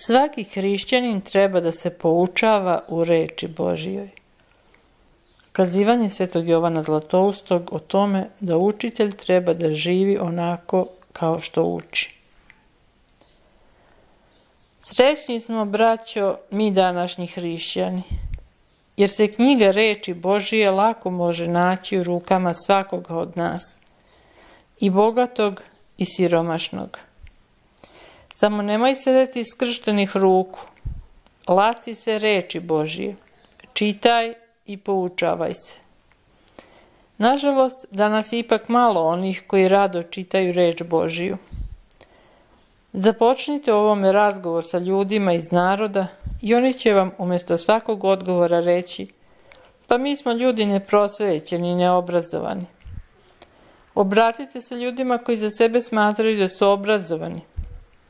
Svaki hrišćanin treba da se poučava u reči Božijoj. Kazivanje svetog Jovana Zlatoustog o tome da učitelj treba da živi onako kao što uči. Srećni smo, braćo, mi današnji hrišćani, jer se knjiga reči Božije lako može naći u rukama svakoga od nas, i bogatog i siromašnog. Samo nemoj sedeti skrštenih ruku, lati se reči Božije, čitaj i poučavaj se. Nažalost, danas je ipak malo onih koji rado čitaju reč Božiju. Započnite ovome razgovor sa ljudima iz naroda i oni će vam umjesto svakog odgovora reći pa mi smo ljudi neprosvećeni i neobrazovani. Obratite se ljudima koji za sebe smatraju da su obrazovani,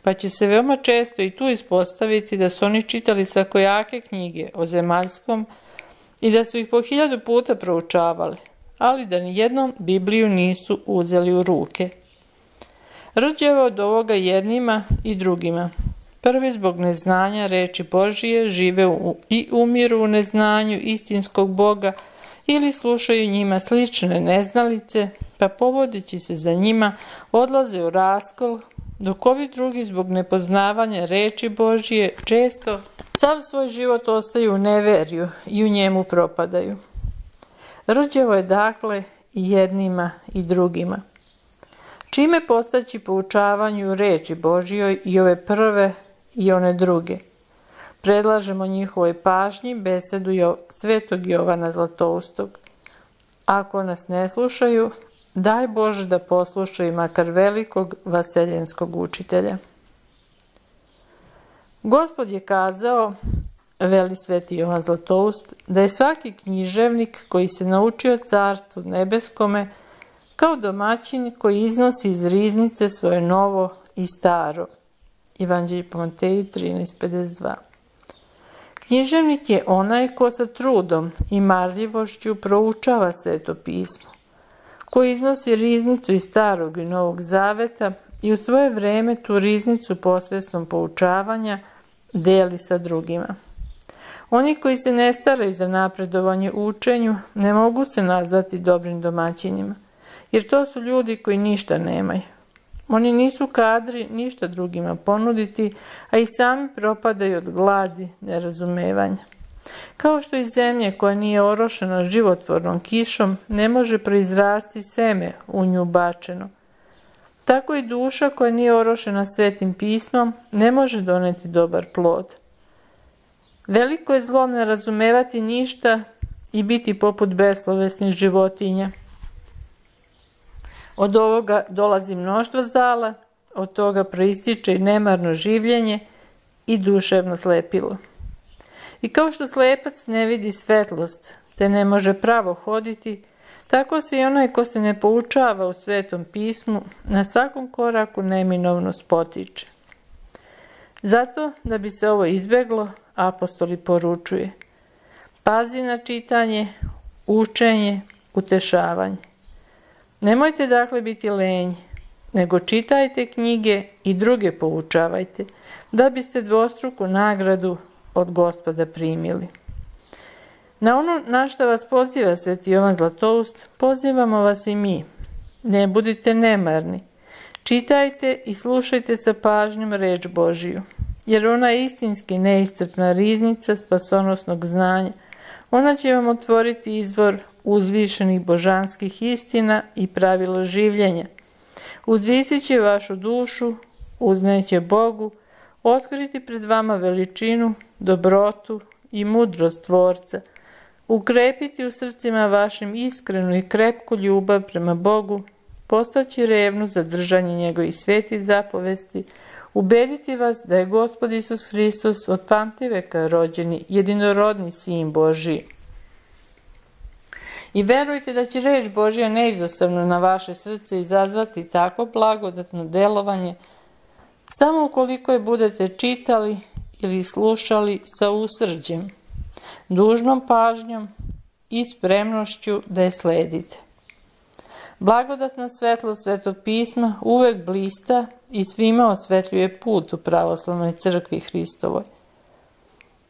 pa će se veoma često i tu ispostaviti da su oni čitali svakojake knjige o zemaljskom i da su ih po hiljadu puta proučavali, ali da ni jednom Bibliju nisu uzeli u ruke. Rđeva od ovoga jednima i drugima. Prvi zbog neznanja reči Božije žive u, i umiru u neznanju istinskog Boga ili slušaju njima slične neznalice, pa povodići se za njima odlaze u raskol, dok ovi drugi zbog nepoznavanja reči Božije često sav svoj život ostaju u neverju i u njemu propadaju. Rđevo je dakle i jednima i drugima. Čime postaći poučavanju reči Božijoj i ove prve i one druge? Predlažemo njihovoj pažnji besedu svetog Jovana Zlatoustog. Ako nas ne slušaju, daj Bože da poslušaju makar velikog vaseljenskog učitelja. Gospod je kazao, veli sveti Jovan Zlatoust, da je svaki književnik koji se naučio carstvu nebeskome kao domaćin koji iznosi iz riznice svoje novo i staro. Ivanđelji po Mateju 13.52 Književnik je onaj ko sa trudom i marljivošću proučava sveto pismo, koji iznosi riznicu iz starog i novog zaveta i u svoje vreme tu riznicu posredstvom poučavanja deli sa drugima. Oni koji se ne staraju za napredovanje u učenju ne mogu se nazvati dobrim domaćinima jer to su ljudi koji ništa nemaju. Oni nisu kadri ništa drugima ponuditi, a i sami propadaju od gladi, nerazumevanja. Kao što i zemlje koja nije orošena životvornom kišom ne može proizrasti seme u nju bačeno. Tako i duša koja nije orošena svetim pismom ne može doneti dobar plod. Veliko je zlo ne razumevati ništa i biti poput beslovesnih životinja. Od ovoga dolazi mnoštvo zala, od toga proističe i nemarno življenje i duševno slepilo. I kao što slepac ne vidi svetlost, te ne može pravo hoditi, tako se i onaj ko se ne poučava u svetom pismu, na svakom koraku neminovno spotiče. Zato, da bi se ovo izbeglo, apostoli poručuje. Pazi na čitanje, učenje, utešavanje. Nemojte dakle biti lenji, nego čitajte knjige i druge poučavajte, da biste dvostruku nagradu od gospoda primili. Na ono na što vas poziva sveti Jovan Zlatoust, pozivamo vas i mi. Ne budite nemarni. Čitajte i slušajte sa pažnjom reč Božiju, jer ona je istinski neiscrpna riznica spasonosnog znanja. Ona će vam otvoriti izvor uzvišenih božanskih istina i pravila življenja. Uzvisit će vašu dušu, uzneće Bogu, otkriti pred vama veličinu, dobrotu i mudrost Tvorca, ukrepiti u srcima vašim iskrenu i krepku ljubav prema Bogu, postaći revnu za držanje njegovih svetih zapovesti, ubediti vas da je Gospod Isus Hristos od pamtiveka rođeni jedinorodni sin Božiji. I verujte da će reč Božja neizostavno na vaše srce izazvati tako blagodatno delovanje, samo ukoliko je budete čitali ili slušali sa usrđem, dužnom pažnjom i spremnošću da je sledite. Blagodatna svetlost svetog pisma uvek blista i svima osvetljuje put u pravoslavnoj crkvi Hristovoj.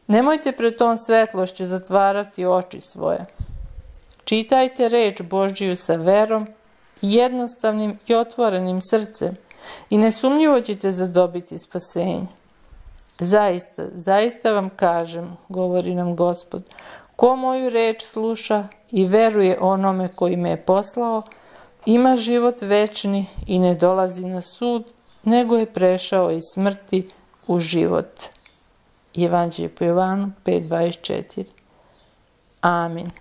Nemojte pred tom svetlošću zatvarati oči svoje. Čitajte reč Božiju sa verom, jednostavnim i otvorenim srcem i nesumnjivo ćete zadobiti spasenje. Zaista, zaista vam kažem, govori nam gospod, ko moju reč sluša i veruje onome koji me je poslao, ima život večni i ne dolazi na sud, nego je prešao iz smrti u život. Evanđelje po Jovanu 5.24 Amin.